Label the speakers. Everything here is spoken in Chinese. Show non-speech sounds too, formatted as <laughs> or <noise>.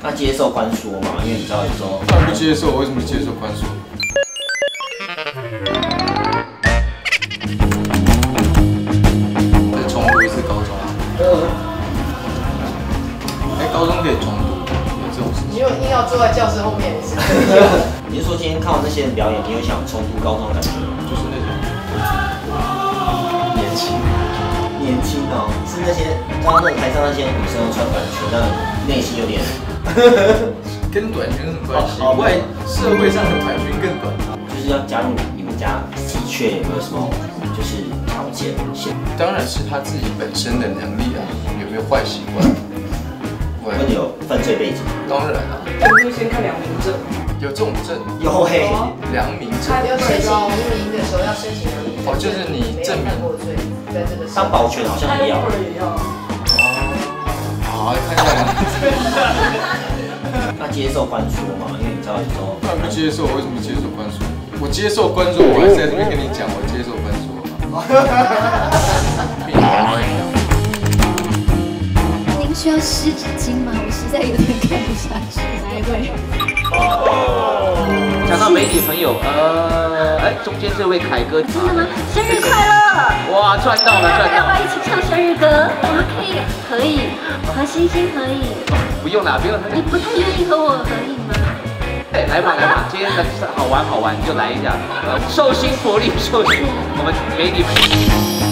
Speaker 1: 那接受宽恕嘛？因为你知道有时候
Speaker 2: 他不接受，为什么接受宽恕？再重读一次高中啊？哎、高中可以重读，有这种事情？
Speaker 3: 你有硬要坐在教室后面也是。<laughs>
Speaker 1: 你是说今天看完这些人表演，你有想重读高中的感觉吗？
Speaker 2: 就是那种年轻，
Speaker 1: 年轻哦，是那些刚刚那个台上那些女生穿短裙，但内心有点
Speaker 2: 跟短裙有什么关系？
Speaker 1: 哦哦
Speaker 2: 外社会上的短裙更短。
Speaker 1: 就是要加入你们家的确有没有什么就是条件限？
Speaker 2: 当然是他自己本身的能力啊，有没有坏习惯？会
Speaker 1: 问你有犯罪背景？
Speaker 2: 当然啊，
Speaker 3: 我就先看良民证，
Speaker 2: 有这种证，
Speaker 1: 有嘿、
Speaker 2: 良民证
Speaker 3: 他。要申请移民的时候要申请良民证，
Speaker 2: 哦就是你
Speaker 3: 没有
Speaker 2: 证明
Speaker 3: 犯过罪，在这个
Speaker 1: 当保全好像也要。
Speaker 3: 也要。
Speaker 2: 好，看一下良民证。
Speaker 1: 那 <laughs> 接受关注吗？因为你知道有时候
Speaker 2: 当然不接受，为什么接受关注？我接受关注，我还是在这边跟你讲，我接受宽恕。
Speaker 4: 您需要湿纸巾吗？我实在有点看不下去。哪一位？
Speaker 5: 讲到美女朋友，呃，哎，中间这位凯哥，
Speaker 4: 真的吗？生日快乐！
Speaker 5: 哇，赚到了，赚到了，
Speaker 4: 要不要一起唱生日歌？我们可以，可以，和星星合影。
Speaker 5: 不用啦，不用了，
Speaker 4: 你不太愿意和我合影吗？
Speaker 5: 对，来吧来吧，今天的好玩好玩就来一下，呃，寿星福利寿星，我们美女。